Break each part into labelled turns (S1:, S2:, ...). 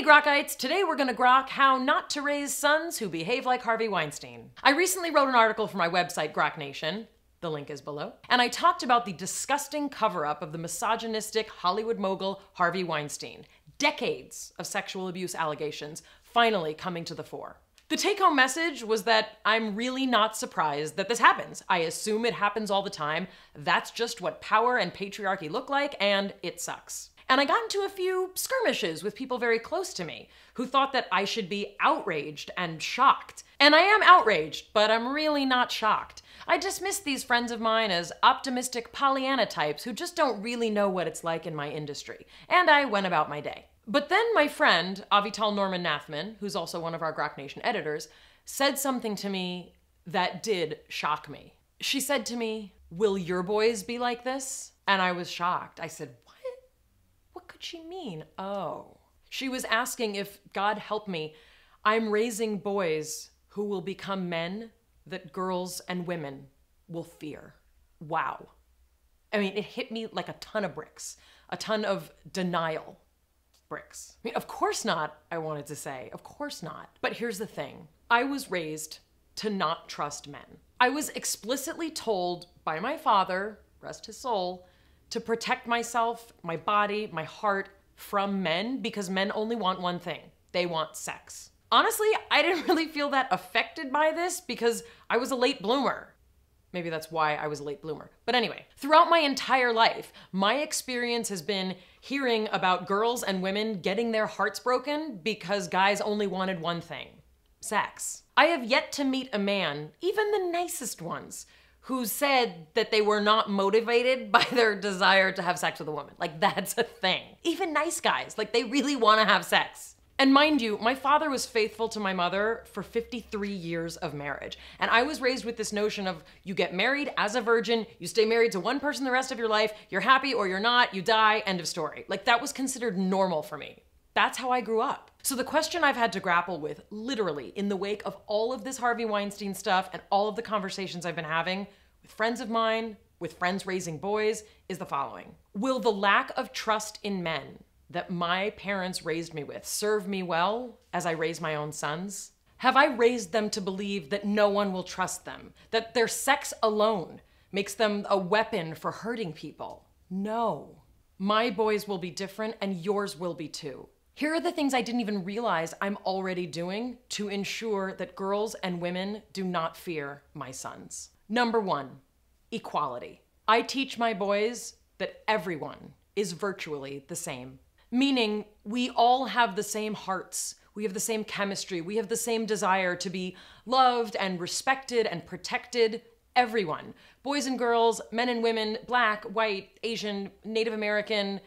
S1: Hey Grokkites, today we're gonna grok how not to raise sons who behave like Harvey Weinstein. I recently wrote an article for my website, Grok Nation. The link is below. And I talked about the disgusting cover up of the misogynistic Hollywood mogul Harvey Weinstein. Decades of sexual abuse allegations finally coming to the fore. The take home message was that I'm really not surprised that this happens. I assume it happens all the time. That's just what power and patriarchy look like, and it sucks. And I got into a few skirmishes with people very close to me who thought that I should be outraged and shocked. And I am outraged, but I'm really not shocked. I dismiss these friends of mine as optimistic Pollyanna types who just don't really know what it's like in my industry. And I went about my day. But then my friend, Avital Norman Nathman, who's also one of our Grok Nation editors, said something to me that did shock me. She said to me, Will your boys be like this? And I was shocked. I said, she mean? Oh. She was asking if, God help me, I'm raising boys who will become men that girls and women will fear. Wow. I mean, it hit me like a ton of bricks, a ton of denial bricks. I mean, of course not, I wanted to say. Of course not. But here's the thing I was raised to not trust men. I was explicitly told by my father, rest his soul, to protect myself, my body, my heart from men because men only want one thing they want sex. Honestly, I didn't really feel that affected by this because I was a late bloomer. Maybe that's why I was a late bloomer. But anyway, throughout my entire life, my experience has been hearing about girls and women getting their hearts broken because guys only wanted one thing sex. I have yet to meet a man, even the nicest ones, who said that they were not motivated by their desire to have sex with a woman. Like, that's a thing. Even nice guys, like, they really wanna have sex. And mind you, my father was faithful to my mother for 53 years of marriage. And I was raised with this notion of you get married as a virgin, you stay married to one person the rest of your life, you're happy or you're not, you die, end of story. Like that was considered normal for me. That's how I grew up. So the question I've had to grapple with, literally, in the wake of all of this Harvey Weinstein stuff and all of the conversations I've been having with friends of mine, with friends raising boys, is the following Will the lack of trust in men that my parents raised me with serve me well as I raise my own sons? Have I raised them to believe that no one will trust them, that their sex alone makes them a weapon for hurting people? No. My boys will be different and yours will be too. Here are the things I didn't even realize I'm already doing to ensure that girls and women do not fear my sons. Number one, equality. I teach my boys that everyone is virtually the same meaning we all have the same hearts. We have the same chemistry. We have the same desire to be loved and respected and protected. Everyone, boys and girls, men and women, black, white, Asian, Native American,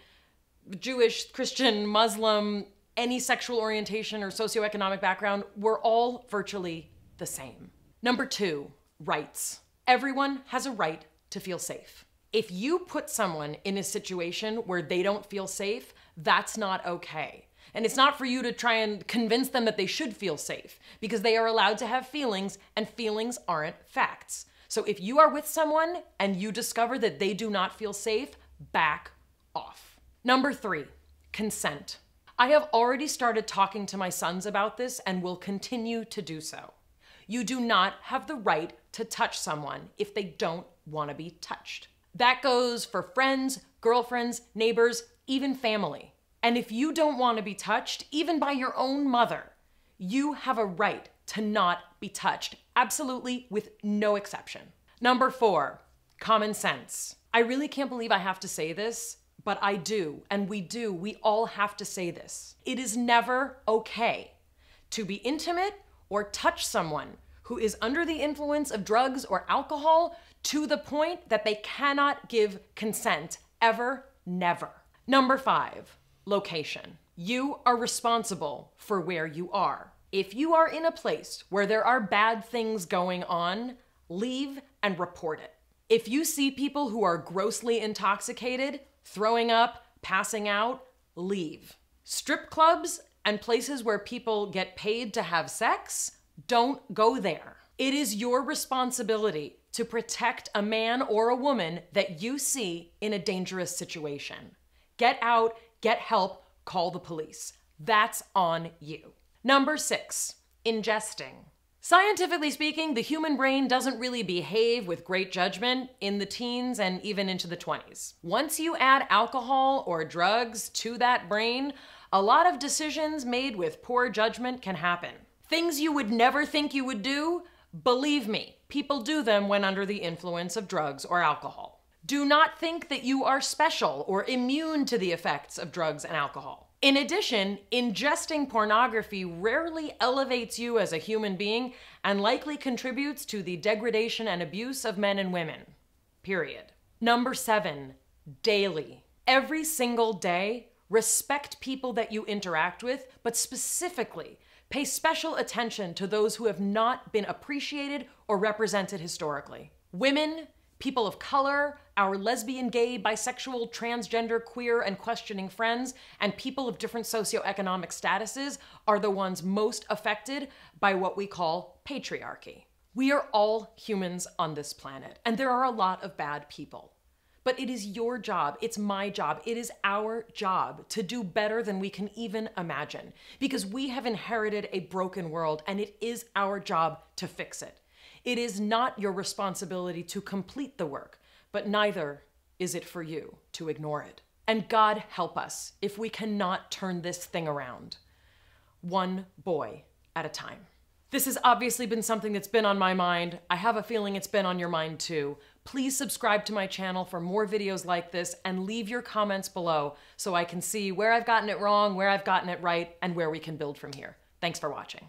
S1: Jewish, Christian, Muslim, any sexual orientation or socioeconomic background, we're all virtually the same. Number two, rights. Everyone has a right to feel safe. If you put someone in a situation where they don't feel safe, that's not okay. And it's not for you to try and convince them that they should feel safe because they are allowed to have feelings and feelings aren't facts. So if you are with someone and you discover that they do not feel safe, back off. Number three, consent. I have already started talking to my sons about this and will continue to do so. You do not have the right to touch someone if they don't want to be touched. That goes for friends, girlfriends, neighbors, even family. And if you don't want to be touched, even by your own mother, you have a right to not be touched, absolutely with no exception. Number four, common sense. I really can't believe I have to say this, but I do, and we do. We all have to say this. It is never okay to be intimate or touch someone who is under the influence of drugs or alcohol to the point that they cannot give consent ever, never. Number five, location. You are responsible for where you are. If you are in a place where there are bad things going on, leave and report it. If you see people who are grossly intoxicated, throwing up, passing out, leave. Strip clubs and places where people get paid to have sex, don't go there. It is your responsibility to protect a man or a woman that you see in a dangerous situation. Get out, get help, call the police. That's on you. Number six, ingesting. Scientifically speaking, the human brain doesn't really behave with great judgment in the teens and even into the 20s. Once you add alcohol or drugs to that brain, a lot of decisions made with poor judgment can happen. Things you would never think you would do, believe me, people do them when under the influence of drugs or alcohol. Do not think that you are special or immune to the effects of drugs and alcohol. In addition, ingesting pornography rarely elevates you as a human being and likely contributes to the degradation and abuse of men and women. Period. Number seven, daily. Every single day, respect people that you interact with, but specifically, pay special attention to those who have not been appreciated or represented historically. Women, people of color, our lesbian, gay, bisexual, transgender, queer, and questioning friends, and people of different socioeconomic statuses are the ones most affected by what we call patriarchy. We are all humans on this planet, and there are a lot of bad people. But it is your job, it's my job, it is our job to do better than we can even imagine because we have inherited a broken world and it is our job to fix it. It is not your responsibility to complete the work, but neither is it for you to ignore it. And God help us if we cannot turn this thing around. One boy at a time. This has obviously been something that's been on my mind. I have a feeling it's been on your mind too. Please subscribe to my channel for more videos like this and leave your comments below so I can see where I've gotten it wrong, where I've gotten it right, and where we can build from here. Thanks for watching.